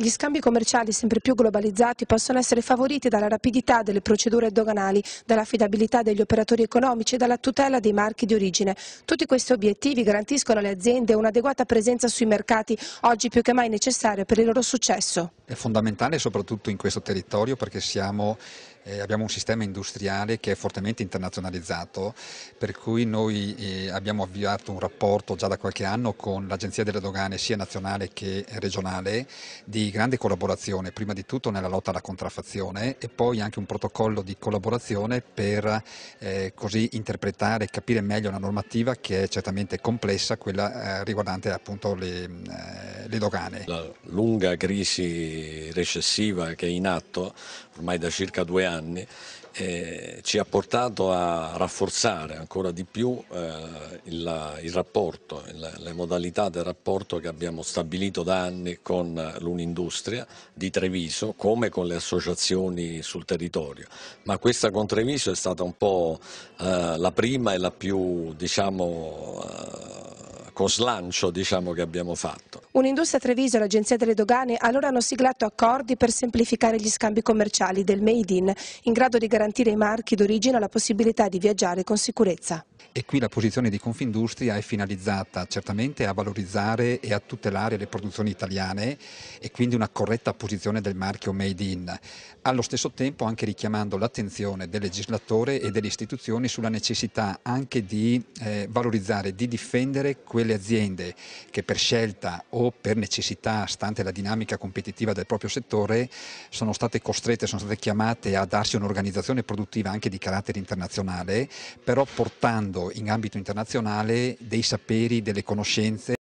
Gli scambi commerciali sempre più globalizzati possono essere favoriti dalla rapidità delle procedure doganali, dall'affidabilità degli operatori economici e dalla tutela dei marchi di origine. Tutti questi obiettivi garantiscono alle aziende un'adeguata presenza sui mercati, oggi più che mai necessaria per il loro successo. È fondamentale soprattutto in questo territorio perché siamo, eh, abbiamo un sistema industriale che è fortemente internazionalizzato, per cui noi eh, abbiamo avviato un rapporto già da qualche anno con l'Agenzia delle Dogane sia nazionale che regionale di grande collaborazione, prima di tutto nella lotta alla contraffazione e poi anche un protocollo di collaborazione per eh, così interpretare e capire meglio una normativa che è certamente complessa, quella eh, riguardante appunto le, eh, le dogane. La lunga crisi recessiva che è in atto ormai da circa due anni eh, ci ha portato a rafforzare ancora di più eh, il, il, rapporto, il, le modalità del rapporto che abbiamo stabilito da anni con l'Unindustria di Treviso come con le associazioni sul territorio. Ma questa con Treviso è stata un po' eh, la prima e la più diciamo, eh, con slancio diciamo, che abbiamo fatto. Un'industria Treviso e l'Agenzia delle Dogane allora hanno siglato accordi per semplificare gli scambi commerciali del Made in, in grado di garantire ai marchi d'origine la possibilità di viaggiare con sicurezza. E qui la posizione di Confindustria è finalizzata certamente a valorizzare e a tutelare le produzioni italiane e quindi una corretta posizione del marchio Made in, allo stesso tempo anche richiamando l'attenzione del legislatore e delle istituzioni sulla necessità anche di eh, valorizzare, di difendere quelle aziende che per scelta o per necessità, stante la dinamica competitiva del proprio settore, sono state costrette, sono state chiamate a darsi un'organizzazione produttiva anche di carattere internazionale, però portando in ambito internazionale dei saperi, delle conoscenze